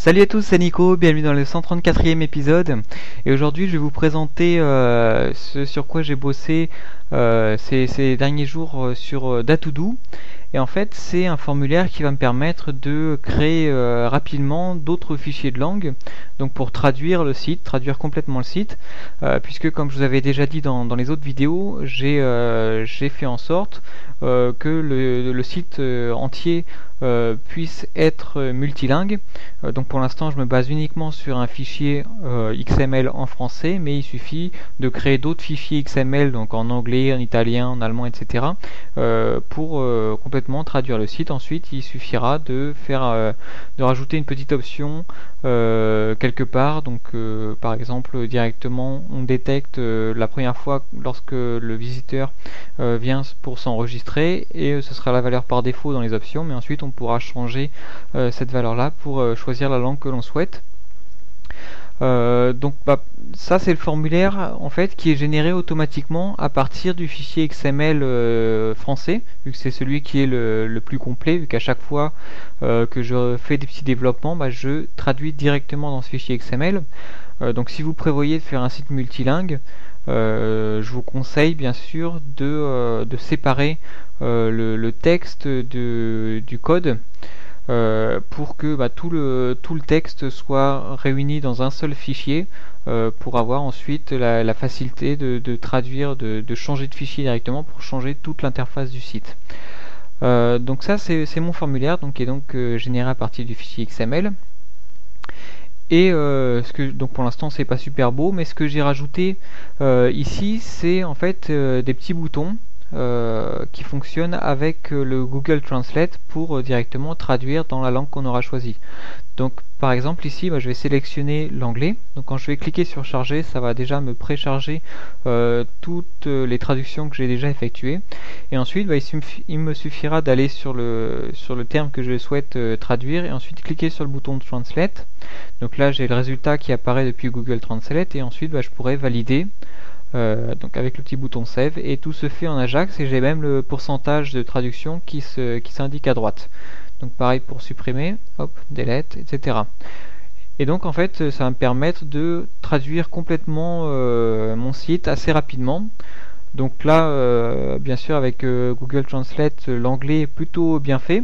Salut à tous, c'est Nico, bienvenue dans le 134e épisode. Et aujourd'hui, je vais vous présenter euh, ce sur quoi j'ai bossé euh, ces, derniers jours euh, sur Datoudou. Et en fait, c'est un formulaire qui va me permettre de créer rapidement d'autres fichiers de langue, donc pour traduire le site, traduire complètement le site, puisque comme je vous avais déjà dit dans, les autres vidéos, j'ai fait en sorte que le site entier euh, puisse être multilingue. Euh, donc pour l'instant je me base uniquement sur un fichier euh, XML en français, mais il suffit de créer d'autres fichiers XML, donc en anglais, en italien, en allemand, etc. pour complètement traduire le site. Ensuite il suffira de faire de rajouter une petite option quelque part. Donc par exemple directement on détecte la première fois lorsque le visiteur vient pour s'enregistrer et ce sera la valeur par défaut dans les options, mais ensuite on on pourra changer euh, cette valeur là pour euh, choisir la langue que l'on souhaite. Euh, donc bah, ça c'est le formulaire en fait qui est généré automatiquement à partir du fichier XML français vu que c'est celui qui est le, plus complet vu qu'à chaque fois que je fais des petits développements bah, je traduis directement dans ce fichier XML donc si vous prévoyez de faire un site multilingue je vous conseille bien sûr de, de séparer euh, le, texte du code euh, pour que bah, tout, le, tout le texte soit réuni dans un seul fichier euh, pour avoir ensuite la, facilité de, traduire, de, changer de fichier directement pour changer toute l'interface du site. donc ça c'est mon formulaire donc, qui est donc généré à partir du fichier XML. Et ce que donc pour l'instant c'est pas super beau, mais ce que j'ai rajouté ici c'est en fait des petits boutons euh, qui fonctionne avec euh, le Google Translate pour euh, directement traduire dans la langue qu'on aura choisie. Donc par exemple ici bah, je vais sélectionner l'anglais. Donc quand je vais cliquer sur charger, ça va déjà me précharger toutes les traductions que j'ai déjà effectuées. Et ensuite bah, il, me suffira d'aller sur le, sur le terme que je souhaite traduire et ensuite cliquer sur le bouton Translate. Donc là j'ai le résultat qui apparaît depuis Google Translate et ensuite bah, je pourrais valider euh, donc avec le petit bouton save et tout se fait en Ajax et j'ai même le pourcentage de traduction qui se qui s'indique à droite. Donc pareil pour supprimer hop delete etc et donc en fait ça va me permettre de traduire complètement euh, mon site assez rapidement. Donc là euh, bien sûr avec Google Translate l'anglais est plutôt bien fait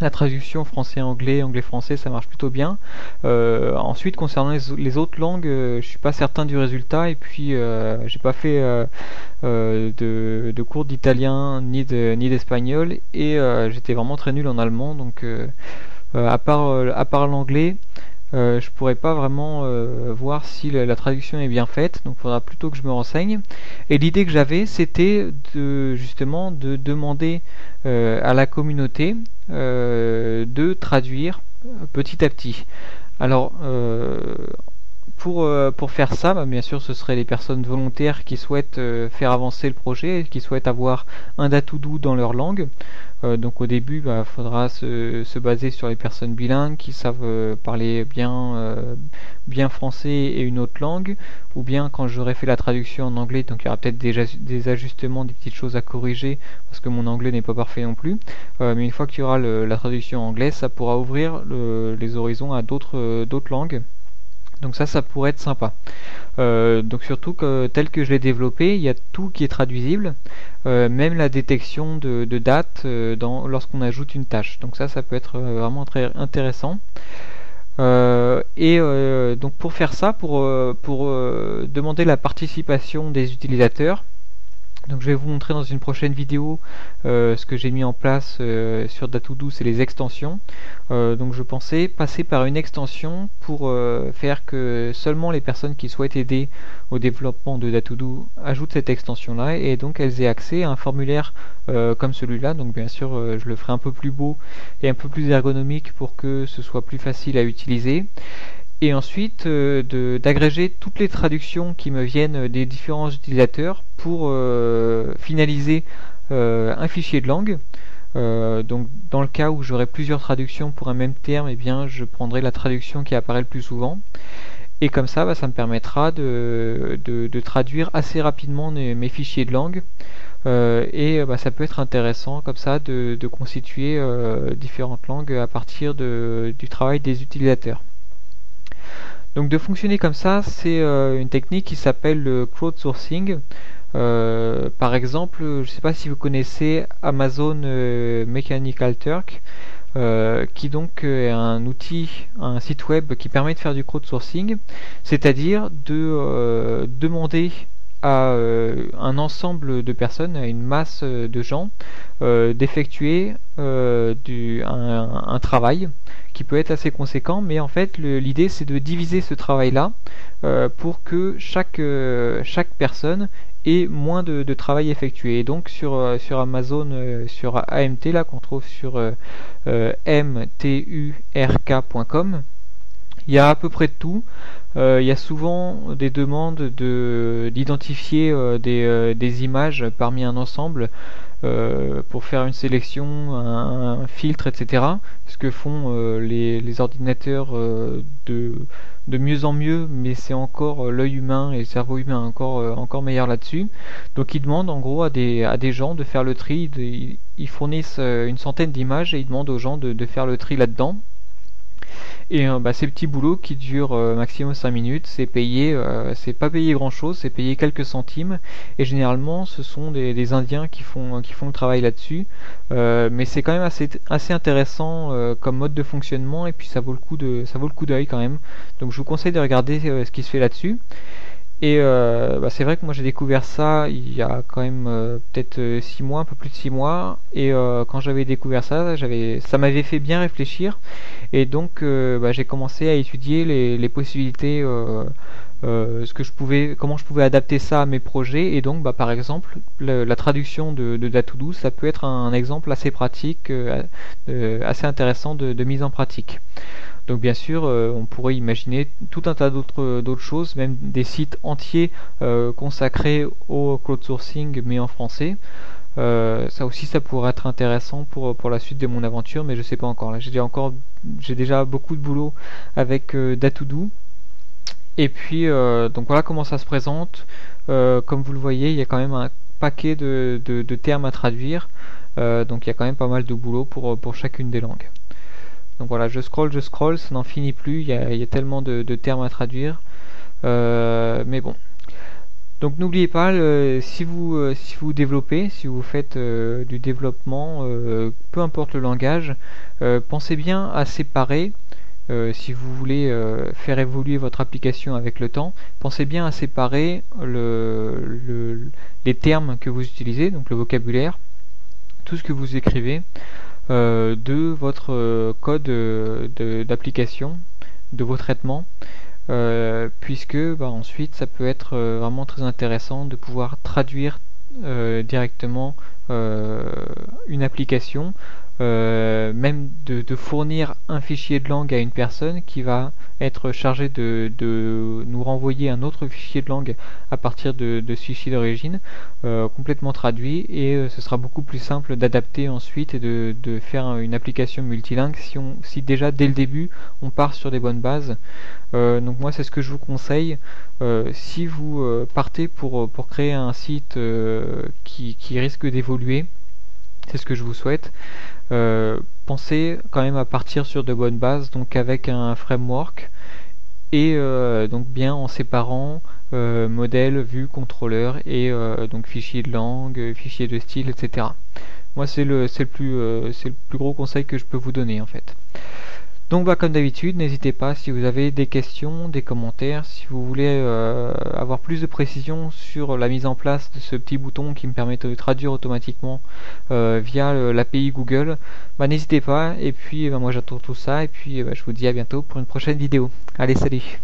la traduction français-anglais, anglais-français, ça marche plutôt bien. Euh, ensuite, concernant les, autres langues, euh, je suis pas certain du résultat et puis euh, j'ai pas fait de, de, cours d'italien ni de ni d'espagnol et j'étais vraiment très nul en allemand. Donc, à part à part l'anglais, euh, je pourrais pas vraiment euh, voir si la, traduction est bien faite, donc il faudra plutôt que je me renseigne. Et l'idée que j'avais, c'était de justement de demander euh, à la communauté de traduire petit à petit. Alors pour, faire ça, bah, bien sûr, ce seraient les personnes volontaires qui souhaitent faire avancer le projet, qui souhaitent avoir un datoudou dans leur langue. Euh, donc au début, il bah, faudra se, baser sur les personnes bilingues qui savent euh, parler bien, euh, bien français et une autre langue, ou bien quand j'aurai fait la traduction en anglais, donc il y aura peut-être des, des, ajustements, des petites choses à corriger, parce que mon anglais n'est pas parfait non plus. mais une fois qu'il y aura la traduction en anglais, ça pourra ouvrir les horizons à d'autres langues. Donc ça, ça pourrait être sympa. Euh, donc surtout que tel que je l'ai développé, il y a tout qui est traduisible, euh, même la détection de, date euh, lorsqu'on ajoute une tâche. Donc ça, ça peut être vraiment très intéressant. et donc pour faire ça, pour, pour demander la participation des utilisateurs, donc je vais vous montrer dans une prochaine vidéo euh, ce que j'ai mis en place euh, sur Datoudou, c'est les extensions. Euh, donc je pensais passer par une extension pour faire que seulement les personnes qui souhaitent aider au développement de Datoudou ajoutent cette extension là et donc elles aient accès à un formulaire comme celui-là. Donc bien sûr je le ferai un peu plus beau et un peu plus ergonomique pour que ce soit plus facile à utiliser et ensuite euh, d'agréger toutes les traductions qui me viennent des différents utilisateurs pour euh, finaliser euh, un fichier de langue. donc dans le cas où j'aurai plusieurs traductions pour un même terme, eh bien je prendrai la traduction qui apparaît le plus souvent. Et comme ça, bah, ça me permettra de, de, traduire assez rapidement mes, fichiers de langue. et bah, ça peut être intéressant comme ça de, de constituer différentes langues à partir du travail des utilisateurs. Donc de fonctionner comme ça, c'est une technique qui s'appelle le crowdsourcing. par exemple, je ne sais pas si vous connaissez Amazon Mechanical Turk. qui donc est un outil, un site web qui permet de faire du crowdsourcing, c'est-à-dire de demander à euh, un ensemble de personnes, à une masse euh, de gens, euh, d'effectuer un, travail qui peut être assez conséquent, mais en fait l'idée c'est de diviser ce travail-là pour que chaque, personne ait moins de, travail effectué. Et donc sur, sur Amazon, sur AMT, là qu'on trouve sur mturk.com, il y a à peu près tout. Euh, il y a souvent des demandes d'identifier euh, euh, des, images parmi un ensemble pour faire une sélection, un, filtre, etc. Ce que font les, ordinateurs de, mieux en mieux, mais c'est encore l'œil humain et le cerveau humain encore, encore meilleur là-dessus. Donc ils demandent en gros à des, à des gens de faire le tri. ils, fournissent une centaine d'images et ils demandent aux gens de faire le tri là-dedans. Et euh, bah, ces petits boulots qui durent euh, maximum 5 minutes, c'est payé, euh, c'est pas payé grand chose, c'est payé quelques centimes. Et généralement, ce sont des, Indiens qui font, le travail là-dessus. mais c'est quand même assez, intéressant comme mode de fonctionnement et puis ça vaut le coup ça vaut le coup d'œil quand même. Donc je vous conseille de regarder ce qui se fait là-dessus. Et euh, bah, c'est vrai que moi j'ai découvert ça il y a quand même euh, peut-être 6 mois, un peu plus de 6 mois. Et euh, quand j'avais découvert ça, j'avais, ça m'avait fait bien réfléchir. Et donc bah, j'ai commencé à étudier les, les possibilités, ce que je pouvais, comment je pouvais adapter ça à mes projets. Et donc bah, par exemple, la traduction de, de ça peut être un, exemple assez pratique, assez intéressant de, de mise en pratique. Donc bien sûr, euh, on pourrait imaginer tout un tas d'autres choses, même des sites entiers euh, consacrés au crowdsourcing mais en français. Euh, ça aussi, ça pourrait être intéressant pour, pour la suite de mon aventure, mais je sais pas encore. Là, j'ai encore, j'ai déjà beaucoup de boulot avec Datoudou. Et puis, donc voilà comment ça se présente. comme vous le voyez, il y a quand même un paquet de, de termes à traduire. donc il y a quand même pas mal de boulot pour, pour chacune des langues. Donc voilà, je scroll, je scroll, ça n'en finit plus, il y a, tellement de, termes à traduire. Euh, mais bon. Donc n'oubliez pas, si, vous, euh, si vous développez, si vous faites euh, du développement, peu importe le langage, pensez bien à séparer, si vous voulez faire évoluer votre application avec le temps, pensez bien à séparer les termes que vous utilisez, donc le vocabulaire, tout ce que vous écrivez, euh, de votre euh, code euh, d'application, de, vos traitements, puisque bah, ensuite ça peut être vraiment très intéressant de pouvoir traduire directement une application euh, même de, fournir un fichier de langue à une personne qui va être chargé de, nous renvoyer un autre fichier de langue à partir de, ce fichier d'origine, euh, complètement traduit, et euh, ce sera beaucoup plus simple d'adapter ensuite et de, faire une application multilingue si, on, si déjà dès le début on part sur des bonnes bases. donc moi c'est ce que je vous conseille. si vous partez pour, pour créer un site qui, qui risque d'évoluer, c'est ce que je vous souhaite. Euh, pensez quand même à partir sur de bonnes bases, donc avec un framework et euh, donc bien en séparant euh, modèle, vue, contrôleur et donc fichier de langue, fichier de style, etc. Moi c'est le, le, plus, c'est le plus gros conseil que je peux vous donner en fait. Donc bah, comme d'habitude, n'hésitez pas si vous avez des questions, des commentaires, si vous voulez euh, avoir plus de précision sur la mise en place de ce petit bouton qui me permet de traduire automatiquement euh, via l'API Google, bah, n'hésitez pas et puis bah, moi j'attends tout ça et puis bah, je vous dis à bientôt pour une prochaine vidéo. Allez salut